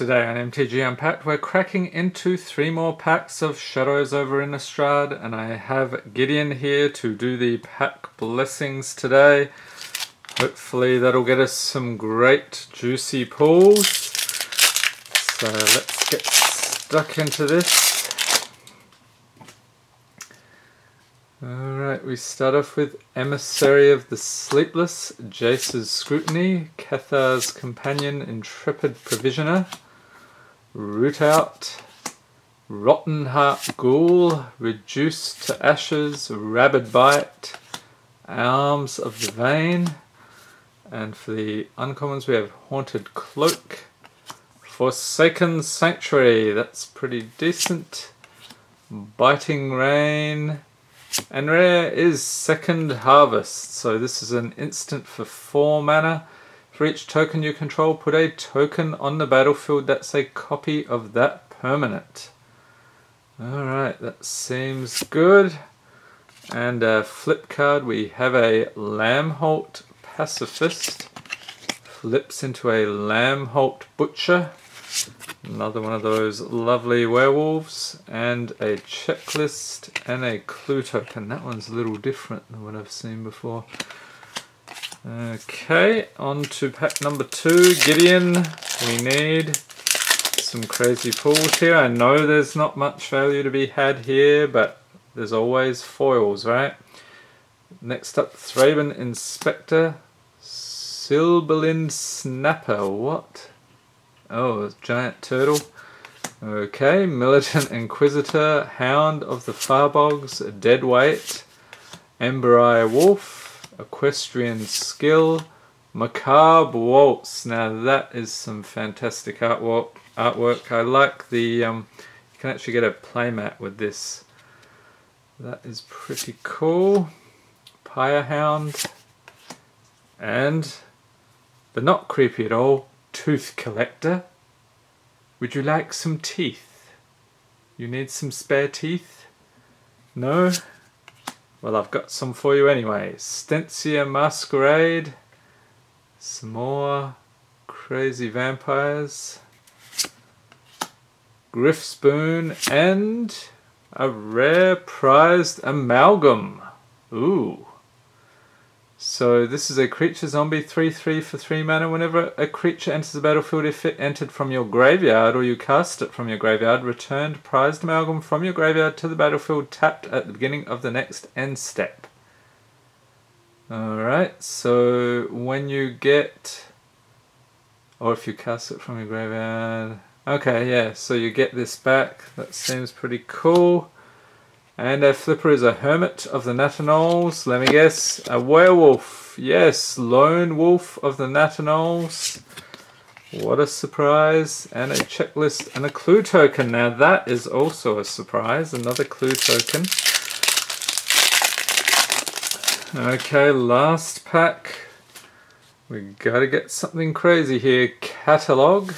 Today on MTG Unpacked, we're cracking into three more packs of Shadows over in Innistrad, and I have Gideon here to do the pack blessings today. Hopefully that'll get us some great juicy pulls. So let's get stuck into this. Alright, we start off with Emissary of the Sleepless, Jace's Scrutiny, Cathar's Companion, Intrepid Provisioner, Root Out, Rottenheart Ghoul, Reduced to Ashes, Rabid Bite, Arms of the Vein, and for the uncommons we have Haunted Cloak, Forsaken Sanctuary, that's pretty decent, Biting Rain, and rare is Second Harvest, so this is an instant for 4 mana. For each token you control, put a token on the battlefield that's a copy of that permanent. Alright, that seems good. And a flip card, we have a Lambholt Pacifist. Flips into a Lambholt Butcher. Another one of those lovely werewolves. And a checklist and a clue token. That one's a little different than what I've seen before. Okay, on to pack number two. Gideon, we need some crazy pulls here. I know there's not much value to be had here, but there's always foils, right? Next up, Thraben Inspector, Silburlind Snapper, what? Oh, giant turtle. Okay, Militant Inquisitor, Hound of the Farbogs, Deadweight, Ember-Eye Wolf, Equestrian Skill, Macabre Waltz. Now that is some fantastic artwork. Artwork. I like the. Um, you can actually get a playmat with this. That is pretty cool. Pyrehound. And, but not creepy at all, Tooth Collector. Would you like some teeth? You need some spare teeth? No? Well, I've got some for you anyway. Stensia Masquerade. Some more crazy vampires. Gryff's Boon and a rare prized amalgam. Ooh. So this is a creature zombie 3-3 for 3 mana. Whenever a creature enters the battlefield, if it entered from your graveyard or you cast it from your graveyard, returned prized amalgam from your graveyard to the battlefield tapped at the beginning of the next end step. Alright, so when you get... Or if you cast it from your graveyard... Okay, yeah, so you get this back. That seems pretty cool. And our flipper is a hermit of the Natterknolls. Let me guess, a werewolf. Yes, lone wolf of the Natterknolls. What a surprise. And a checklist and a clue token. Now that is also a surprise. Another clue token. Okay, last pack. We gotta get something crazy here. Catalog.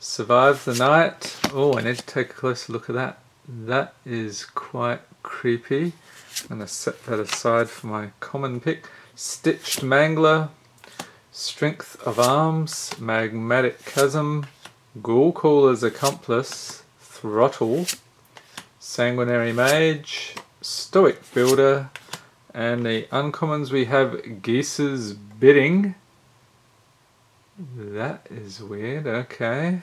Survive the night. Oh, I need to take a closer look at that. That is quite creepy. I'm going to set that aside for my common pick. Stitched Mangler, Strength of Arms, Magmatic Chasm, Ghoulcaller's Accomplice, Throttle, Sanguinary Mage, Stoic Builder, and the uncommons we have Gisa's Bidding. That is weird, okay.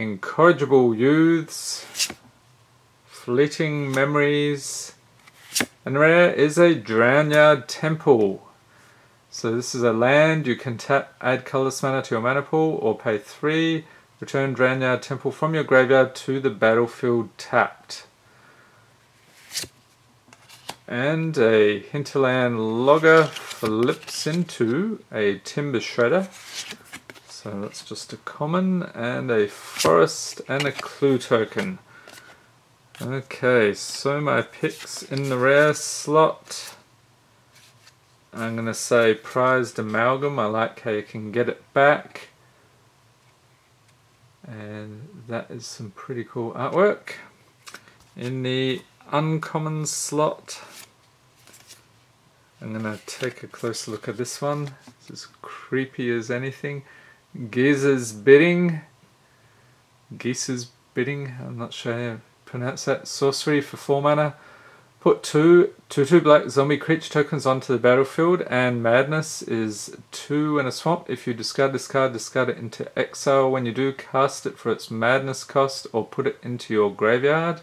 Incorrigible Youths, Fleeting Memories, and rare is a Drownyard Temple. So this is a land, you can tap, add colorless mana to your mana pool, or pay 3, return Drownyard Temple from your graveyard to the battlefield tapped. And a Hinterland Logger flips into a Timber Shredder. So that's just a common and a forest and a clue token. Okay, so my picks in the rare slot. I'm going to say prized amalgam. I like how you can get it back. And that is some pretty cool artwork. In the uncommon slot, I'm going to take a closer look at this one. It's as creepy as anything. Gisa's Bidding. Gisa's Bidding, I'm not sure how to pronounce that. Sorcery for 4 mana. Put two 2 2 black zombie creature tokens onto the battlefield, and Madness is 2 in a swamp. If you discard this card, discard it into exile. When you do, cast it for its Madness cost or put it into your graveyard.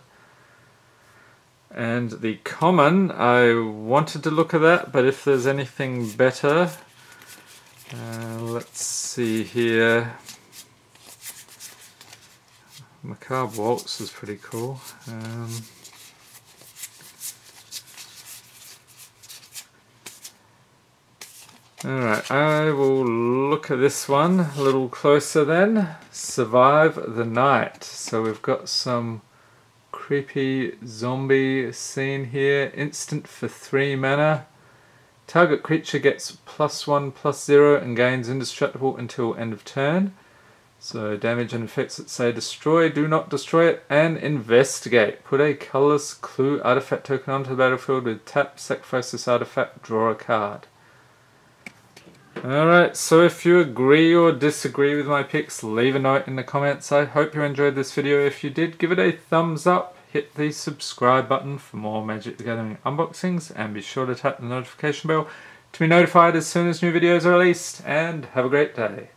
And the common, I wanted to look at that, but if there's anything better, uh, let's see here. Macabre Waltz is pretty cool. Um, Alright, I will look at this one a little closer then. Survive the Night. So we've got some creepy zombie scene here. Instant for 3 mana. Target creature gets plus 1 plus 0 and gains indestructible until end of turn. So damage and effects that say destroy, do not destroy it, and investigate. Put a colorless clue artifact token onto the battlefield with tap, sacrifice this artifact, draw a card. Alright, so if you agree or disagree with my picks, leave a note in the comments. I hope you enjoyed this video. If you did, give it a thumbs up, hit the subscribe button for more Magic the Gathering unboxings, and be sure to tap the notification bell to be notified as soon as new videos are released, and have a great day.